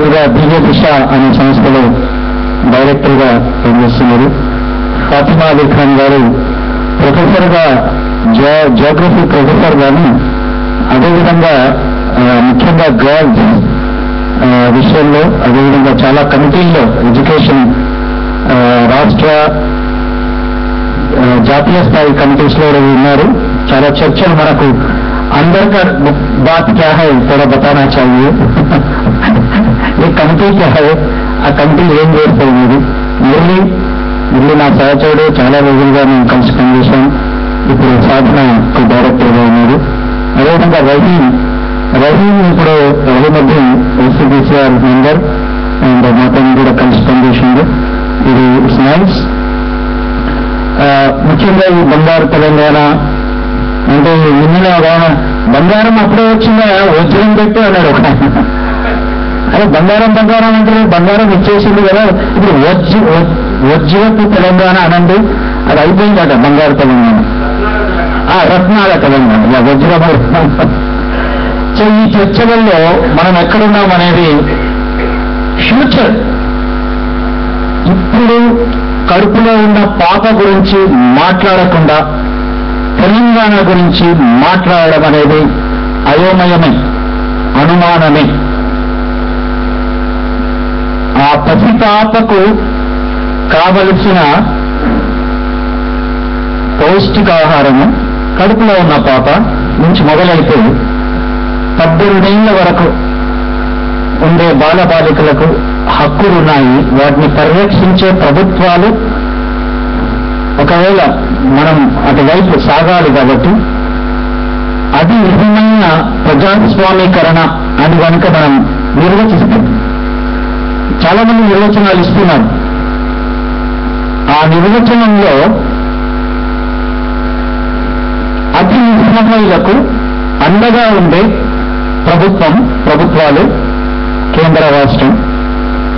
రోజులుగా బీజే దిశ అనే సంస్థలో డైరెక్టర్గా పనిచేస్తున్నారు ఫాతిమా అలీ ఖాన్ గారు ప్రొఫెసర్గా జో జోగ్రఫీ ప్రొఫెసర్ గాను అదేవిధంగా ఆ, ముఖ్యంగా గర్ల్స్ ఆ, విషయంలో అదేవిధంగా చాలా కమిటీల్లో ఎడ్యుకేషన్ ఆ, రాష్ట్ర ఆ, జాతీయ స్థాయి కమిటీస్ లో ఉన్నారు చాలా చర్చలు మనకు अंदर का बात क्या है थोड़ा बताना चाहिए ఈ కమిటీ ఆ కమిటీ ఏం చేస్తాయి మీరు మళ్ళీ మళ్ళీ నా సహచరుడు చాలా రోజులుగా మేము కలిసి పనిచేశాం. ఇప్పుడు సాధన డైరెక్టర్గా ఉన్నారు అదేవిధంగా రహీం రహీం ఇప్పుడు రవి మధ్య ఎస్సీబీసీఆర్ మెంబర్ అండ్ మాతో కూడా కలిసి పనిచేసింది ఇది ఇట్స్ నైస్ ముఖ్యంగా ఈ బంగారు తెలంగాణ అంటే ఇందులో బంగారం అప్పుడే వచ్చిందా? వజ్రం పెట్టి అన్నాడు ఒక అరే బంగారం బంగారం అంటే బంగారం ఇచ్చేసింది కదా. ఇప్పుడు వజ్జ వజ్రపు తెలంగాణ అనండి అది అయిపోయిందట బంగారు తెలంగాణ. ఆ రత్నాల తెలంగాణ. ఇలా వజ్రపు సో ఈ చర్చలలో మనం ఎక్కడున్నాం అనేది ఫ్యూచర్. ఇప్పుడు కడుపులో ఉన్న పాప గురించి మాట్లాడకుండా తెలంగాణ గురించి మాట్లాడడం అనేది అయోమయమే అనుమానమే. ఆ పసిపాపకు కావలసిన పౌష్టికాహారము కడుపులో ఉన్న పాప నుంచి మొదలైతే పద్దెనిమిదేళ్ళ వరకు ఉండే బాలబాలికలకు హక్కులు ఉన్నాయి వాటిని పరిరక్షించే ప్రభుత్వాలు ఒకవేళ మనం అటువైపు సాగాలి కాబట్టి అది నిజమైన ప్రజాస్వామీకరణ అని కనుక మనం నిర్వచిస్తాం. చాలా మంది నిర్వచనాలు ఇస్తున్నారు. ఆ నిర్వచనంలో అతి నిస్సహాయులకు అండగా ఉండే ప్రభుత్వం ప్రభుత్వాలు కేంద్ర రాష్ట్రం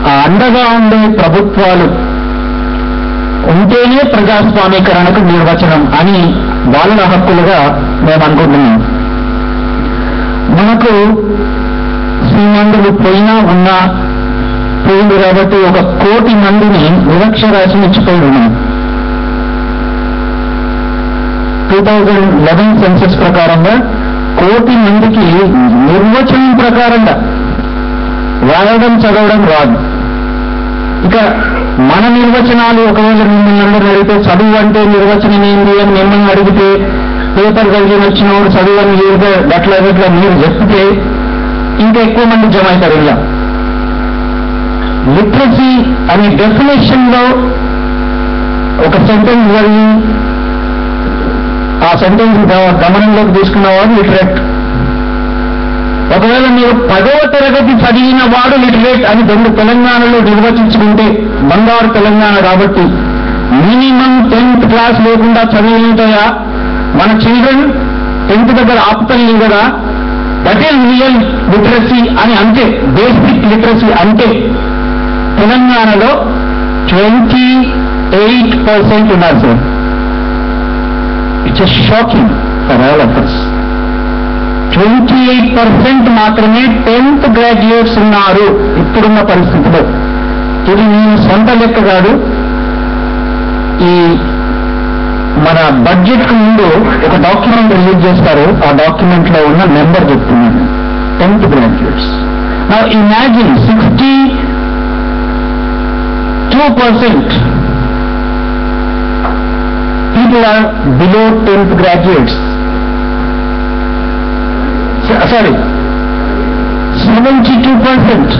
ఆ అండగా ఉండే ప్రభుత్వాలు ఉంటేనే ప్రజాస్వామీకరణకు నిర్వచనం అని బాలల హక్కులుగా మేము అనుకుంటున్నాం. మనకు శ్రీమంతులు పోయినా ఉన్నా పోయింది కాబట్టి ఒక కోటి మందిని నిరక్షరాశి ఇచ్చిపోయి ఉన్నాం టూ థౌజండ్ లెవెన్ సెన్సెస్ ప్రకారంగా కోటి మందికి నిర్వచనం ప్రకారంగా రాయడం చదవడం రాదు. ఇక మన నిర్వచనాలు ఒకవేళ మిమ్మల్ని అందరూ అడిగితే చదువు అంటే నిర్వచనం ఏంటి అని మిమ్మల్ని అడిగితే పేపర్ కలిగి వచ్చిన వాడు చదువు అని ఏదో గట్ల మీరు చెప్తే ఇంకా ఎక్కువ మంది జమ అవుతారు ఇలా. లిటరసీ అనే డెఫినేషన్లో ఒక సెంటెన్స్ జరిగి ఆ సెంటెన్స్ గమనంలోకి తీసుకున్నవాడు లిటరేట్ ఒకవేళ మీరు పదవ తరగతి చదివిన వాడు లిటరేట్ అని రెండు తెలంగాణలో నిర్వచించుకుంటే బంగారు తెలంగాణ కాబట్టి మినిమం టెన్త్ క్లాస్ లేకుండా చదివింటాయా మన చిల్డ్రన్ టెన్త్ దగ్గర ఆపుతలేదు కదా? దట్ ఈస్ రియల్ లిటరసీ అని అంటే బేసిక్ లిటరసీ అంటే తెలంగాణలో ట్వంటీ ఎయిట్ పర్సెంట్ ఉన్నారు sir it's shocking for all of us twenty eight percent మాత్రమే టెన్త్ గ్రాడ్యుయేట్స్ ఉన్నారు ఇప్పుడున్న పరిస్థితిలో. ఇది నేను సొంత లెక్క కాదు. ఈ మన బడ్జెట్కు ముందు ఒక డాక్యుమెంట్ రిలీజ్ చేస్తారు. ఆ డాక్యుమెంట్లో ఉన్న నెంబర్ చెప్తున్నాను టెన్త్ గ్రాడ్యుయేట్స్ నా imagine sixty two percent people are below tenth graduates sorry seventy two percent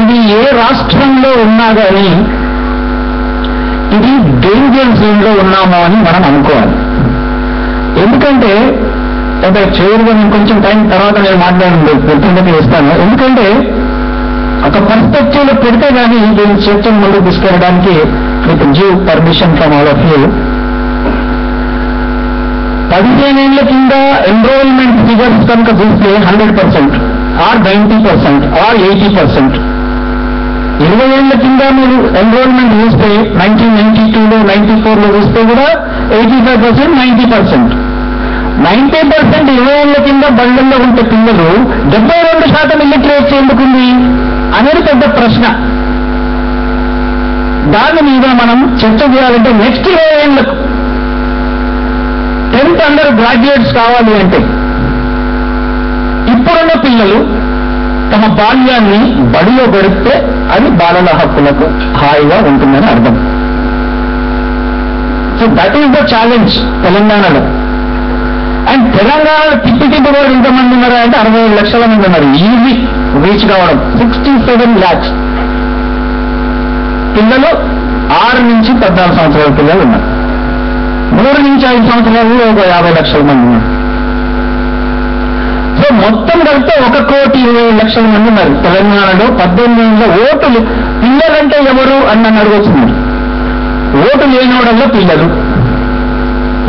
ఇది ఏ రాష్ట్రంలో ఉన్నా కానీ ఇది డేంజర్ జోన్లో ఉన్నామో అని మనం అనుకోవాలి. ఎందుకంటే అంటే చేయరుగా నేను కొంచెం టైం తర్వాత నేను మాట్లాడను గుర్తుండకి ఇస్తాను. ఎందుకంటే ఒక పర్స్పెక్టివ్ పెడితే కానీ దీని చర్చను ముందుకు తీసుకెళ్ళడానికి మీకు give permission from all of you పదిహేనేళ్ళ కింద ఎన్రోల్మెంట్ ఫిగర్స్ కనుక చూస్తే hundred percent or ninety percent or eighty percent ఇరవై ఏళ్ళ కింద మీరు ఎన్రోల్మెంట్ చూస్తే నైన్టీన్ నైన్టీ టూలో నైన్టీ ఫోర్లో చూస్తే కూడా eighty five percent ninety percent ninety percent ఇరవై ఏళ్ళ కింద బళ్ళల్లో ఉంటే పిల్లలు డెబ్బై రెండు శాతం ఇల్లిటరేట్స్ ఎందుకుంది అనేది పెద్ద ప్రశ్న. దాని మీద మనం చర్చ చేయాలంటే నెక్స్ట్ ఏళ్ళకు టెన్త్ అండర్ గ్రాడ్యుయేట్స్ కావాలి అంటే ఇప్పుడున్న పిల్లలు తమ బాల్యాన్ని బడిలో గడిపితే అది బాలల హక్కులకు హాయిగా ఉంటుందని అర్థం. So that is the challenge తెలంగాణలో. అండ్ తెలంగాణ తిప్పి తిప్పి కూడా ఎంతమంది ఉన్నారు అంటే అరవై లక్షల మంది ఉన్నారు. ఈజీ రీచ్ కావడం. సిక్స్టీ సెవెన్ ల్యాక్స్ పిల్లలు ఆరు నుంచి పద్నాలుగు సంవత్సరాల పిల్లలు ఉన్నారు. మూడు నుంచి ఐదు సంవత్సరాలు ఒక యాభై లక్షల మంది ఉన్నారు. సో మొత్తం కలిపితే ఒక కోటి ఇరవై లక్షల మంది ఉన్నారు. తెలంగాణలో పద్దెనిమిది ఏళ్ళ ఓటులు పిల్లలంటే ఎవరు అని నన్ను అడుగుతున్నారు. ఓటు లేనివడంలో పిల్లలు.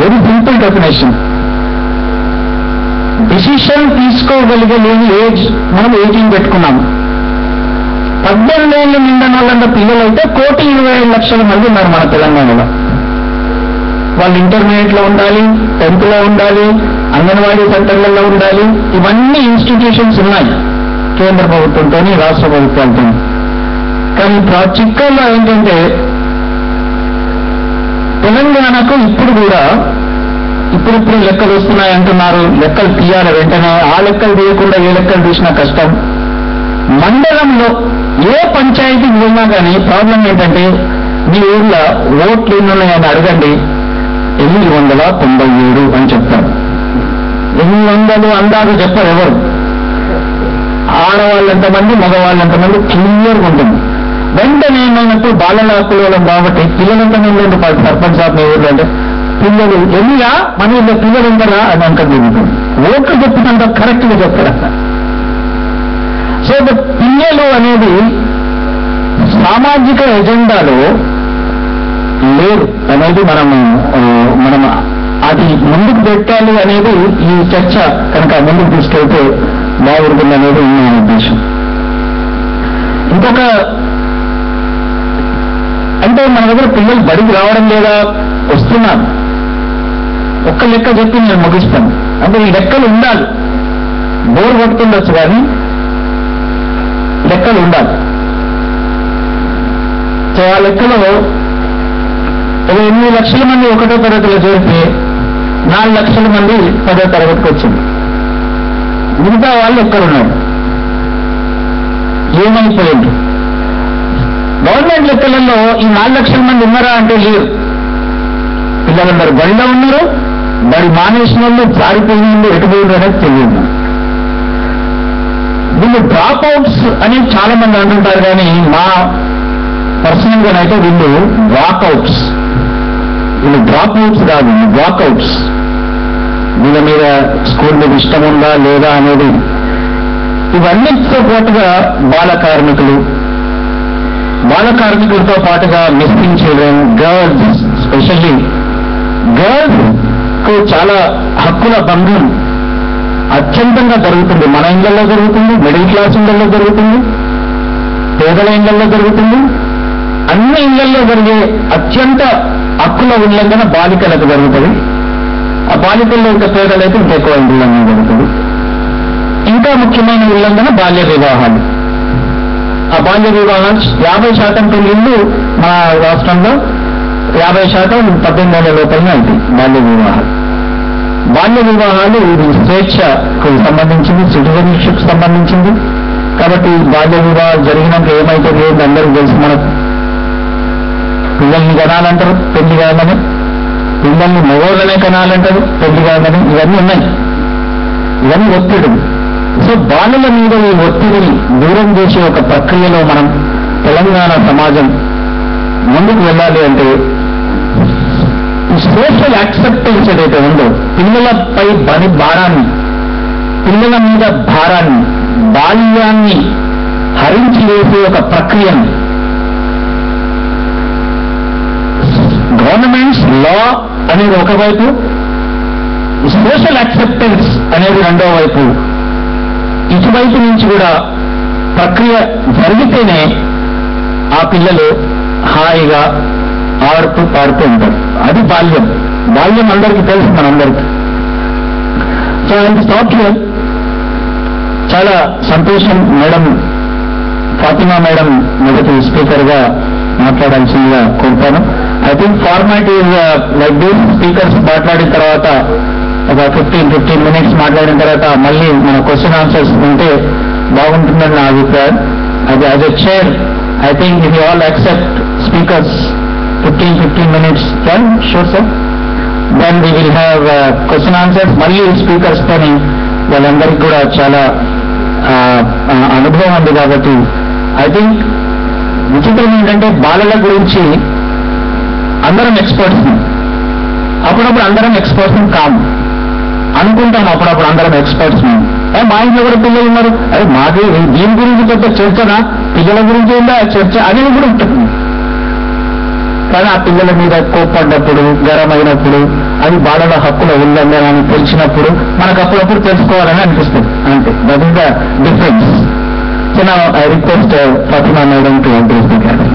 వెరీ సింపుల్ డెఫినేషన్ డిసిషన్ తీసుకోగలిగే ఏజ్ మనం ఎయిటీన్ పెట్టుకున్నాము పద్దెనిమిది ఏళ్ళు నిండిన వాళ్ళంతా పిల్లలైతే కోటి ఇరవై ఐదు లక్షల మంది ఉన్నారు మన తెలంగాణలో. వాళ్ళు ఇంటర్మీడియట్లో ఉండాలి టెన్త్లో ఉండాలి అంగన్వాడీ సెంటర్లలో ఉండాలి ఇవన్నీ ఇన్స్టిట్యూషన్స్ ఉన్నాయి. కేంద్ర ప్రభుత్వంతో రాష్ట్ర ప్రభుత్వాలతో కానీ ప్రా- చిక్కల్లో ఏంటంటే తెలంగాణకు ఇప్పుడు కూడా ఇప్పుడిప్పుడు లెక్కలు వస్తున్నాయి అంటున్నారు. లెక్కలు తీయాలి వెంటనే. ఆ లెక్కలు తీయకుండా ఏ లెక్కలు తీసినా కష్టం. మండలంలో ఏ పంచాయతీకి వెళ్ళినా కానీ ప్రాబ్లం ఏంటంటే మీ ఊర్లో ఓట్లు ఎన్నున్నాయని అడగండి. ఎనిమిది వందల తొంభై ఏడు అని చెప్తారు. ఎనిమిది వందలు అందాక చెప్పరు ఎవరు? ఆడవాళ్ళు ఎంతమంది మగవాళ్ళు ఎంతమంది క్లియర్గా ఉంటుంది. వెంటనే ఏమైనప్పుడు బాలల హక్కుల కాబట్టి పిల్లలంతా ఎంతమంది సర్పంచ్ సార్ మీ ఊర్లో అంటే పిల్లలు ఎన్నిరా మన ఊళ్ళో పిల్లలు ఉంటారా అని అంటారు ఓట్లు చెప్తున్నంత కరెక్ట్గా చెప్తారు అక్కడ. సో పిల్లలు అనేది సామాజిక ఎజెండాలో లేదు అనేది మనం మనం అది ముందుకు పెట్టాలి అనేది ఈ చర్చ కనుక ముందుకు తీసుకెళ్తే బాగుంటుంది అనేది నా ఉద్దేశం. ఇంకొక అంటే మన దగ్గర పిల్లలు బడికి రావడం లేదా వస్తున్నారు. ఒక్క లెక్క చెప్పి నేను ముగిస్తాను. అంటే ఈ లెక్కలు ఉండాలి. బోర్ కొడుతుండొచ్చు కానీ లెక్కలు ఉండాలి. సో ఆ లెక్కలో ఒక ఎనిమిది లక్షల మంది ఒకటో తరగతిలో చేరితే నాలుగు లక్షల మంది పదో తరగతికి వచ్చింది మిగతా వాళ్ళు ఎక్కడున్నారు ఏమైపోయింది? గవర్నమెంట్ లెక్కలలో ఈ నాలుగు లక్షల మంది ఉన్నారా అంటే లేరు. పిల్లలందరూ బడిలో ఉన్నారు? మరి మానేసిన వాళ్ళు జారిపోయిన వాళ్ళు ఎటుపోయింది అనేది తెలియదు. వీళ్ళు డ్రాప్ అవుట్స్ అని చాలా మంది అంటుంటారు కానీ మా పర్సనల్గా అయితే వీళ్ళు వాకౌట్స్ వీళ్ళు డ్రాప్ అవుట్స్ కాదు వాకౌట్స్ వీళ్ళ మీద స్కూల్ మీద ఇష్టం ఉందా లేదా అనేది ఇవన్నిటితో పాటుగా బాల కార్మికులు. బాల కార్మికులతో పాటుగా missing children girls specially girls మనకు చాలా హక్కుల భంగం అత్యంతంగా జరుగుతుంది. మన ఇళ్ళలో జరుగుతుంది మిడిల్ క్లాస్ ఇళ్ళలో జరుగుతుంది పేదల ఇళ్ళలో జరుగుతుంది. అన్ని ఇళ్ళలో జరిగే అత్యంత హక్కుల ఉల్లంఘన బాలికలకు జరుగుతుంది. ఆ బాలికల్లో ఇంకా పేదలైతే ఇంకా ఎక్కువ ఉల్లంఘన జరుగుతుంది. ఇంకా ముఖ్యమైన ఉల్లంఘన బాల్య వివాహాలు. ఆ బాల్య వివాహాలు యాభై శాతం పెళ్ళిళ్ళు మా రాష్ట్రంలో యాభై శాతం పద్దెనిమిది వేల లోపలనే అవుతాయి బాల్య వివాహాలు. బాల్య వివాహాలు ఇది స్వేచ్ఛకు సంబంధించింది సిటిజన్షిప్ సంబంధించింది. కాబట్టి బాల్య వివాహాలు జరిగినాక ఏమైతుంది అందరికీ తెలుసు మనకు. పిల్లల్ని కనాలంటారు పెళ్ళి కాదని పిల్లల్ని మగోళ్ళనే కనాలంటారు పెళ్ళి కాదని ఇవన్నీ ఉన్నాయి. ఇవన్నీ ఒత్తిడి. సో బాలుల మీద ఈ ఒత్తిడిని దూరం చేసే ఒక ప్రక్రియలో మనం తెలంగాణ సమాజం ముందుకు వెళ్ళాలి అంటే సోషల్ యాక్సెప్టెన్స్ ఏదైతే ఉందో పిల్లలపై బని భారాన్ని పిల్లల మీద భారాన్ని బాల్యాన్ని హరించి వేసే ఒక ప్రక్రియను గవర్నమెంట్స్ లా అనేది ఒకవైపు సోషల్ యాక్సెప్టెన్స్ అనేది రెండో వైపు. ఇటువైపు నుంచి కూడా ప్రక్రియ జరిగితేనే ఆ పిల్లలు హాయిగా ఆడుతూ పాడుతూ ఉంటారు అది బాల్యం. బాల్యం అందరికీ తెలుసు మనందరికీ సో అంత స్టాప్ చాలా సంతోషం మేడం ఫాతిమా మేడం మొదటి స్పీకర్గా మాట్లాడాల్సిందిగా కోరుతాను. I think format is like these speakers మాట్లాడిన తర్వాత ఒక ఫిఫ్టీన్ ఫిఫ్టీన్ మినిట్స్ మాట్లాడిన తర్వాత మళ్ళీ మన క్వశ్చన్ ఆన్సర్స్ ఉంటే బాగుంటుందని నా అభిప్రాయం. అది as a chair I think if all accept speakers fifteen fifteen minutes can sure sir then we will have question answers మళ్ళీ స్పీకర్స్ తోని వాళ్ళందరికీ కూడా చాలా అనుభవం ఉంది కాబట్టి ఐ థింక్ విచిత్రం ఏంటంటే బాలల గురించి అందరం ఎక్స్పర్ట్స్ అప్పుడప్పుడు అందరం ఎక్స్పర్ట్స్ కాము. అనుకుంటాం అప్పుడప్పుడు అందరం ఎక్స్పర్ట్స్ మా ఇంట్లో కూడా పిల్లలు ఉన్నారు? అదే మాకు దీని గురించి పెద్ద చర్చనా? పిల్లల గురించి ఉందా? చర్చ? అనేది కూడా ఉంటుంది కానీ ఆ పిల్లల మీద కోప్పడ్డప్పుడు గరమైనప్పుడు అయినప్పుడు అది బాలల హక్కుల ఉల్లంఘన అని తెలిసినప్పుడు మనకు అప్పుడప్పుడు తెలుసుకోవాలని అనిపిస్తుంది. అంతే. That is the difference so నా I request Fatima madam to interest